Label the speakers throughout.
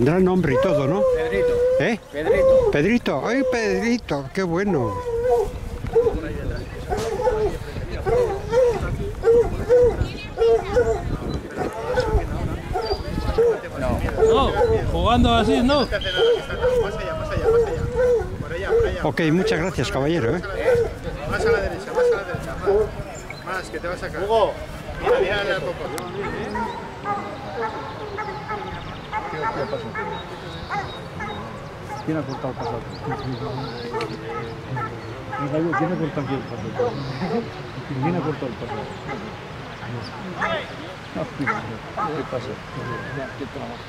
Speaker 1: Tendrá nombre y todo, ¿no?
Speaker 2: Pedrito.
Speaker 1: ¿Eh?
Speaker 2: Pedrito.
Speaker 1: Pedrito, ay Pedrito, qué bueno.
Speaker 3: No, jugando así, no.
Speaker 2: Más allá, más allá, más allá. Por allá, por allá.
Speaker 1: Ok, muchas gracias, caballero. ¿eh?
Speaker 2: Más a la derecha, más a la derecha. Más, más que te va a sacar. Hugo. Mira, mira la popa.
Speaker 4: ¿Quién ha cortado el paso? ¿Quién ha cortado aquí el paso? ¿Quién ha cortado el paso? ¿Qué pasa? ¿Qué trabajo?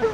Speaker 4: ¿Tú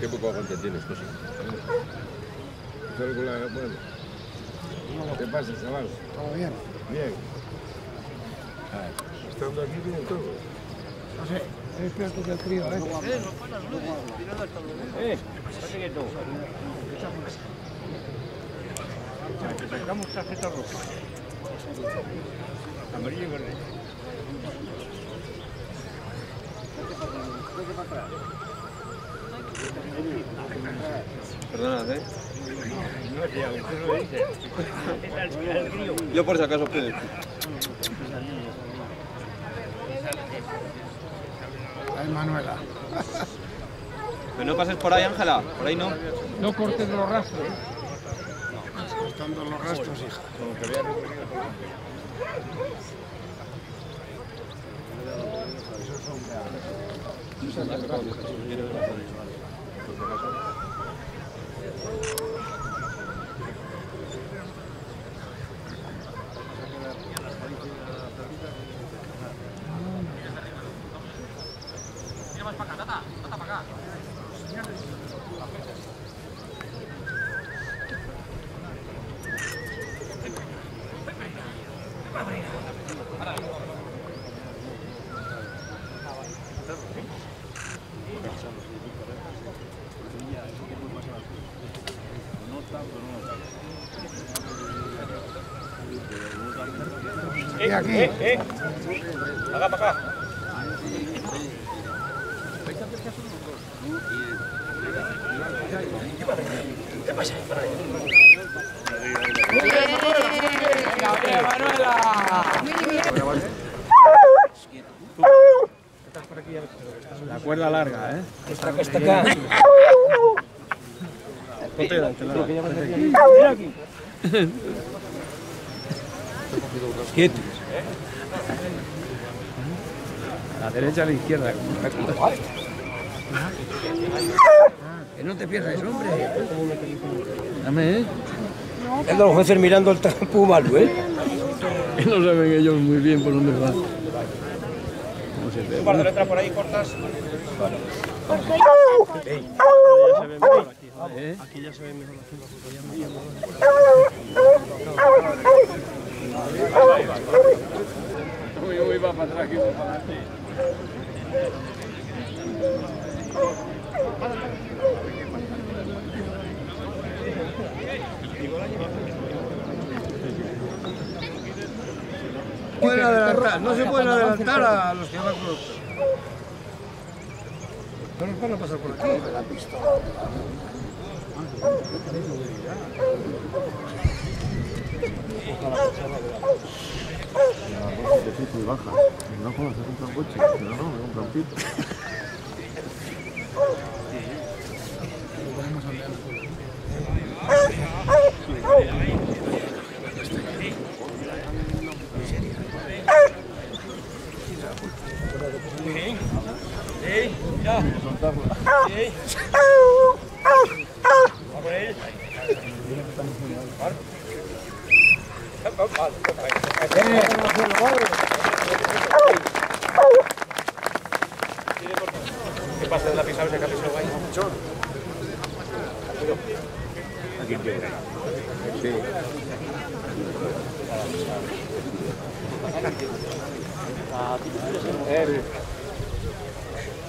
Speaker 5: Qué poco aguante tienes, José. ¿Qué pasa, chaval?
Speaker 6: ¿Todo bien?
Speaker 5: Bien. Estando aquí vienen todos.
Speaker 6: No sé, eres peor que el trío, ¿eh?
Speaker 2: Eh, espérate que tú. Que tarjeta roja. Amarillo y verde.
Speaker 5: Perdonad, ¿eh?
Speaker 2: No, tía, usted no lo dice.
Speaker 5: Yo por si acaso puedo.
Speaker 6: Ay, Manuela.
Speaker 7: Pero no pases por ahí, Ángela. Por ahí no.
Speaker 3: No cortes los rastros.
Speaker 6: Cortando los rastros, hija.
Speaker 4: Y aquí.
Speaker 8: La cuerda larga, ¿eh? Ponte delante, Lara. Quieto. A la derecha, a la izquierda.
Speaker 2: Que no te pierdas, hombre.
Speaker 8: Dame, ¿eh?
Speaker 2: Es de los jueces mirando el campo malo, ¿eh?
Speaker 8: Que no saben ellos muy bien por dónde va. ¿Cómo se ve?
Speaker 7: Un par de letras por ahí cortas.
Speaker 8: ¿Eh? Uy, uy, va para atrás, que va para adelante.
Speaker 2: Pueden adelantar, no se pueden adelantar a los que van con los No nos van a pasar por aquí.
Speaker 7: ¿Qué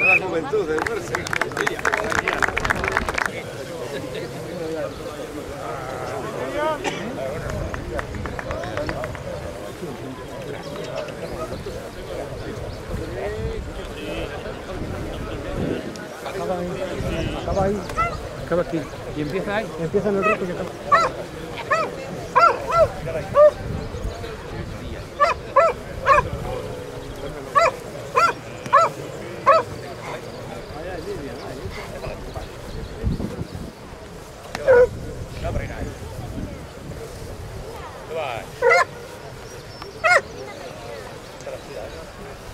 Speaker 7: La
Speaker 2: juventud, de verse.
Speaker 9: Acaba ahí.
Speaker 4: Acaba aquí. Y empieza ahí.
Speaker 9: Empieza en el reto que acaba.
Speaker 10: ¿Cómo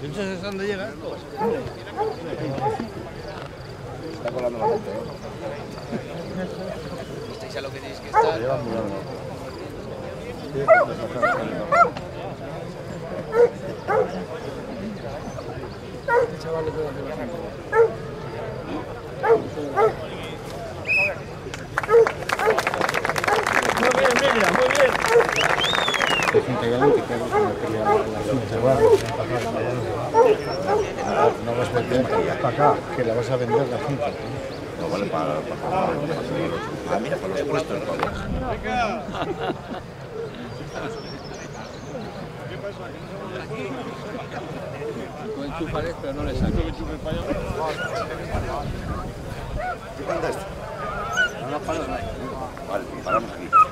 Speaker 10: ¿Entonces dónde llega?
Speaker 2: Está colando la gente, ¿eh?
Speaker 11: ¿Estáis a lo que tenéis que estar?
Speaker 2: Este chaval le Muy bien, muy bien.
Speaker 12: No vas a vender para acá, que la vas a vender la cinta.
Speaker 13: No vale para, para, para, para. Ah, mira, para los puestos todavía.
Speaker 8: Pueden enchufar pero no le saco.
Speaker 13: ¿Qué esto?
Speaker 8: No, no, hay.
Speaker 13: Vale, paramos aquí.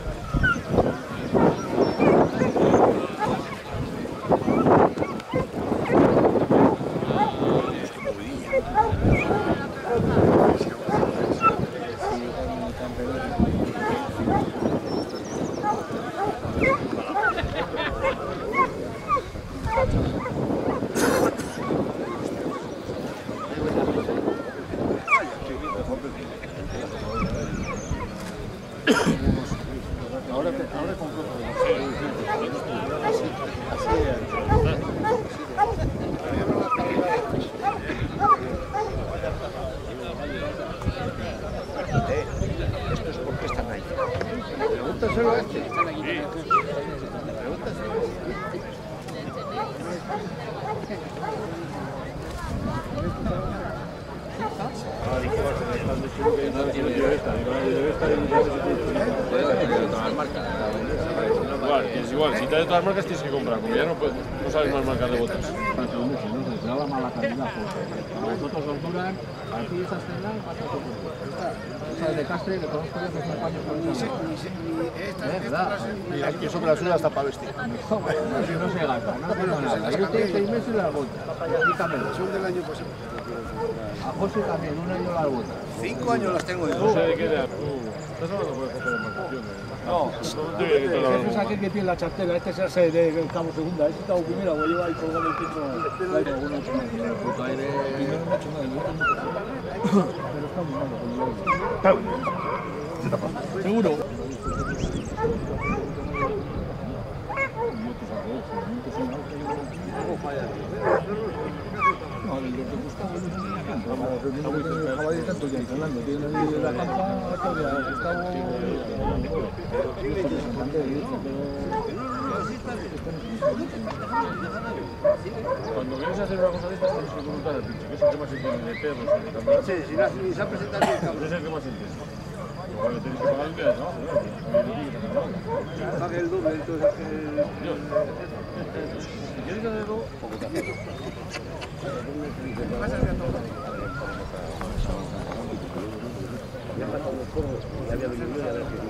Speaker 12: Pregúntaselo a este.
Speaker 14: Igual, si te de todas marcas tienes que comprar, como ya no, no sabes más marcas de botas.
Speaker 2: Se da mala calidad porque nosotros duran, aquí esas tendrán cuatro Esa de Castre, que conozco que es un paño con esa. Es verdad.
Speaker 12: Y eso que la suya hasta para vestir.
Speaker 2: No, no se gasta, no tengo nada. Yo tengo seis meses las botas. Quítamelo.
Speaker 12: Son del año pasado.
Speaker 2: A José también, un año las botas.
Speaker 12: Cinco años las tengo
Speaker 14: No
Speaker 12: yo.
Speaker 14: sé de qué edad tú. Estás hablando por ejemplo de marcaciones. No, no te voy a quitar la
Speaker 2: Ese es
Speaker 14: broma.
Speaker 2: aquel que tiene la chartera, este se hace de cabo segunda, este está primera, voy a llevar ahí colgado el no. Pero está muy malo, con el Seguro. No, el de Gustavo no se
Speaker 14: Cuando vienes a hacer una cosa de estas tienes que preguntar al pinche, que es el que más entiende de perros de.
Speaker 12: Sí, si la- si se ha presentado el.
Speaker 14: Ese es el que más entiende. Igual le tienes que pagar el día de trabajo, ¿no?
Speaker 12: Pague el doble, entonces.
Speaker 14: Si quieres hacerlo,
Speaker 13: Ya había venido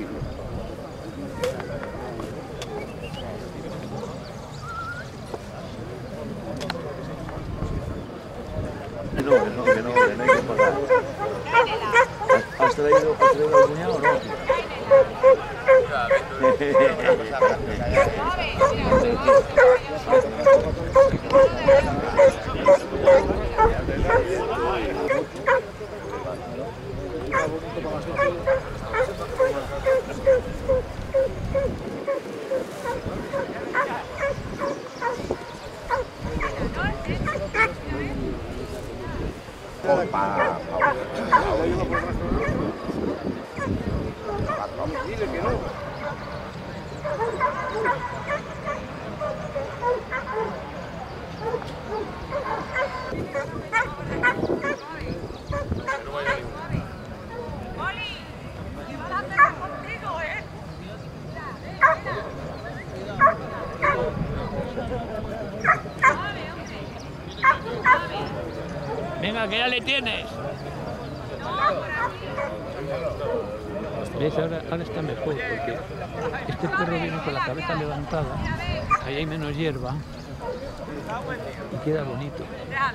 Speaker 12: Dile que.
Speaker 8: Venga, que ya le tienes. ¿Ves? Ahora, ahora está mejor, porque este perro viene con la cabeza levantada, ahí hay menos hierba y queda bonito.
Speaker 2: Mira.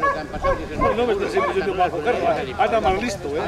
Speaker 2: primero que
Speaker 4: no, no me estés impidiendo para ¿eh?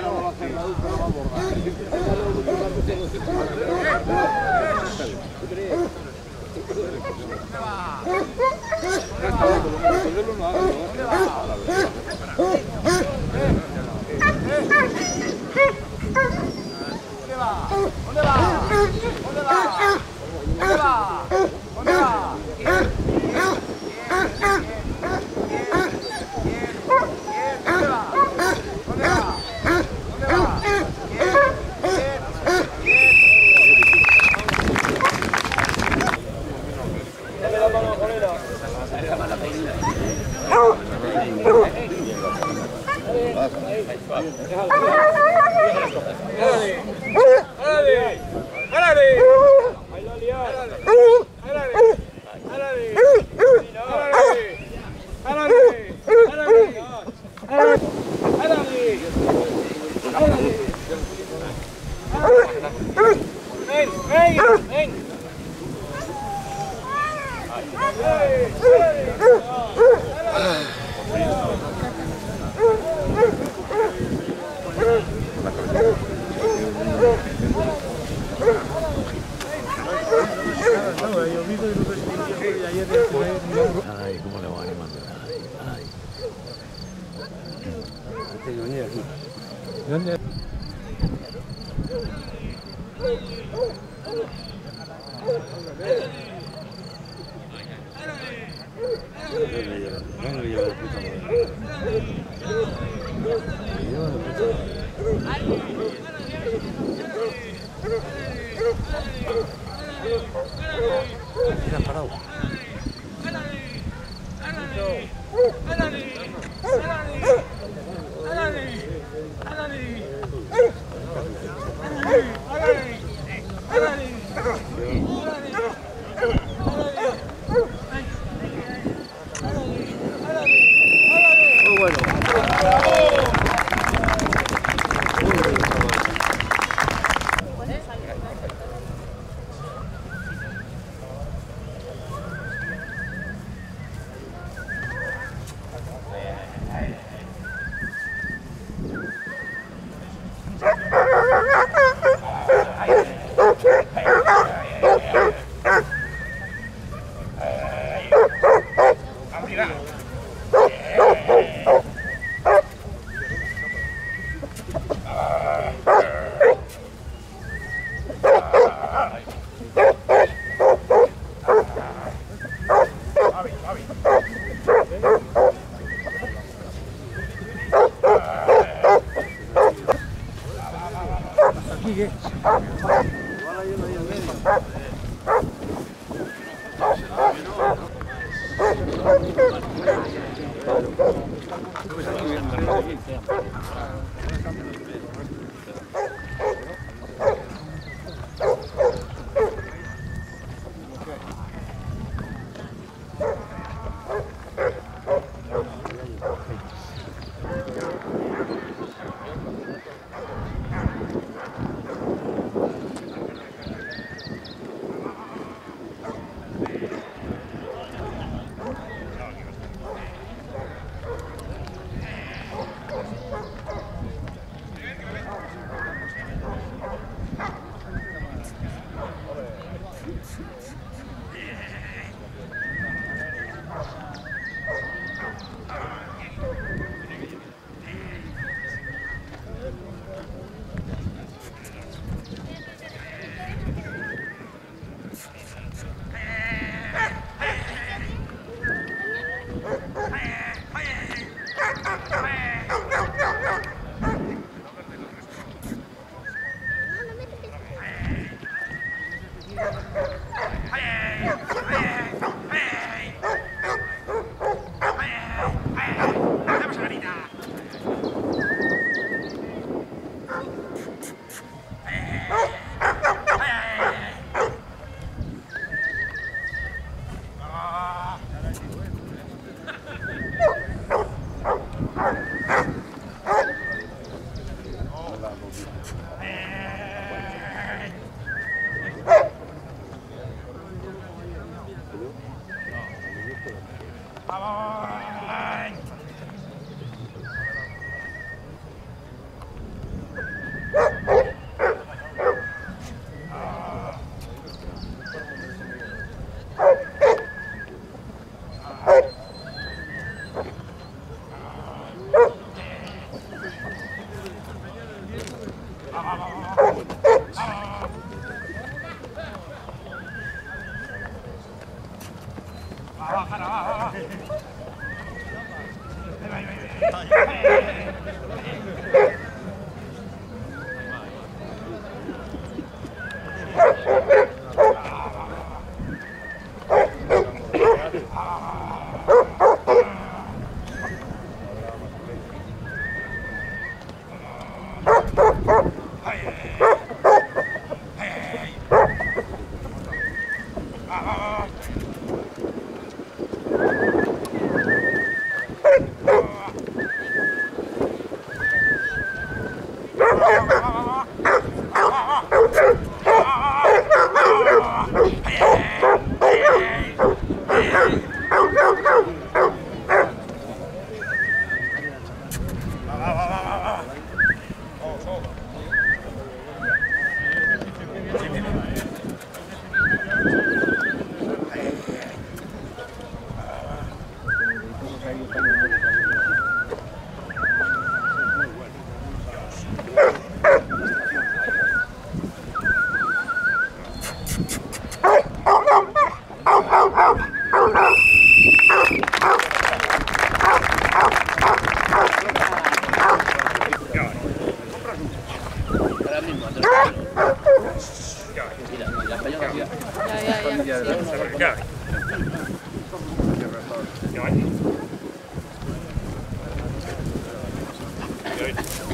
Speaker 4: dude.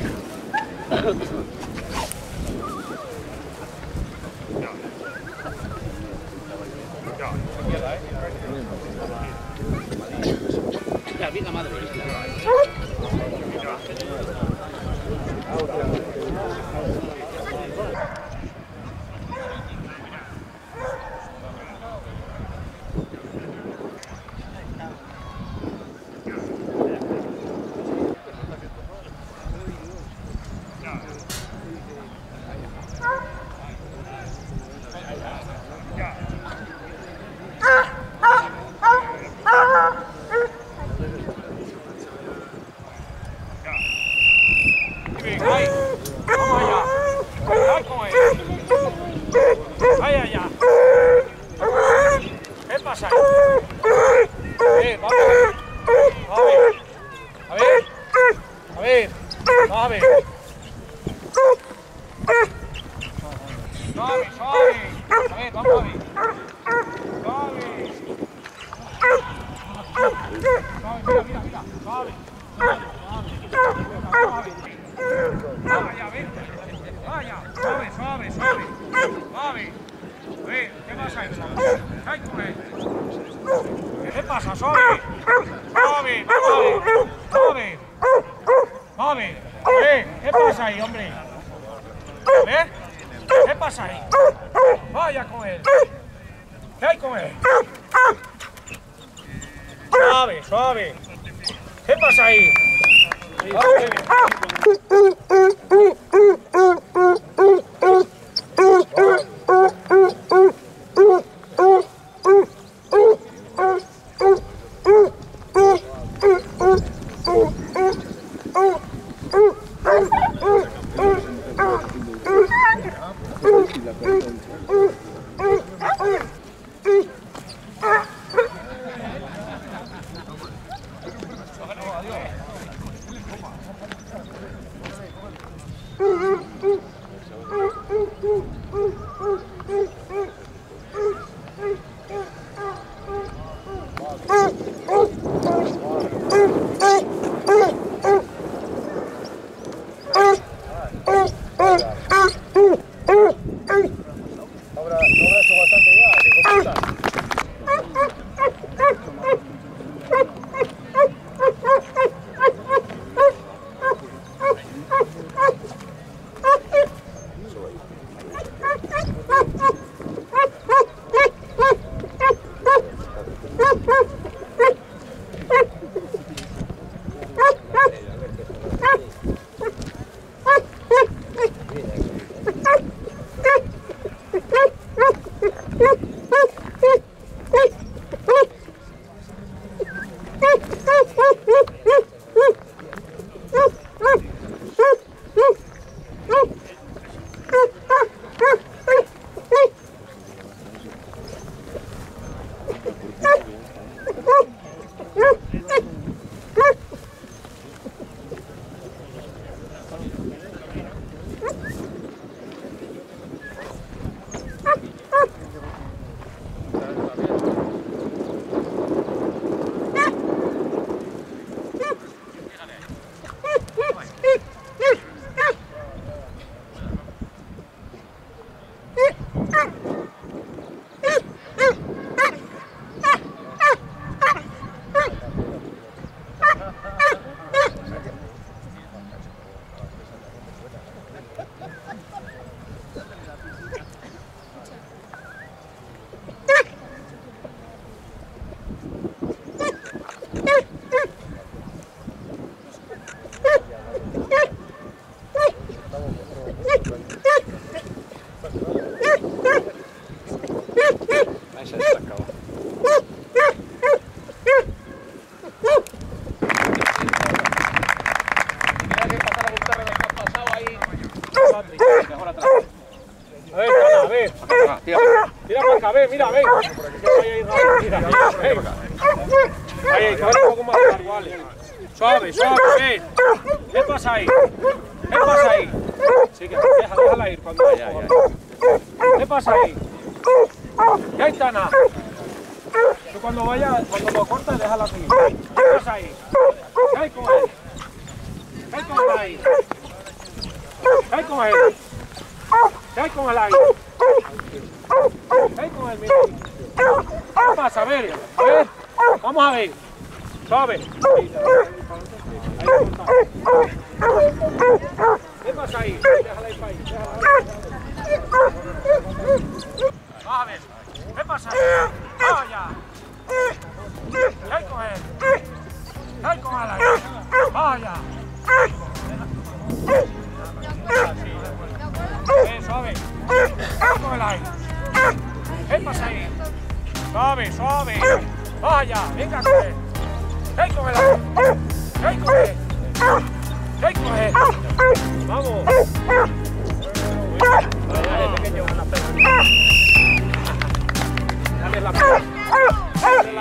Speaker 7: La madre.
Speaker 4: Vaya, vente. Vaya, suave, suave, suave. Suave. ¿qué pasa eso? ¿Qué pasa? Suave. Suave, suave. Suave. Suave. ¿qué pasa ahí, hombre? Ya está nada. Tú cuando vayas, cuando lo cortas, déjala así. ¿Qué pasa ahí? ¿Qué con él? ¿Qué con ahí? ¿Qué con él? ¿Qué con el aire? ¿Qué con él, mira? ¿Qué pasa? A ver, a ver. Vamos a ver. Suave. ¿Qué pasa ahí? Déjala ahí para ahí. Déjala ahí. Déjala ahí pasa. ¿Qué hay con él? ¿Qué hay con? Vamos allá. Eh, suave. ¿Qué hay con él ahí? ¿Qué pasa ahí? Suave, suave. Allá. Venga. ¿Qué hay con con él? ¿Qué hay con él? Vamos. Dale la Yeah.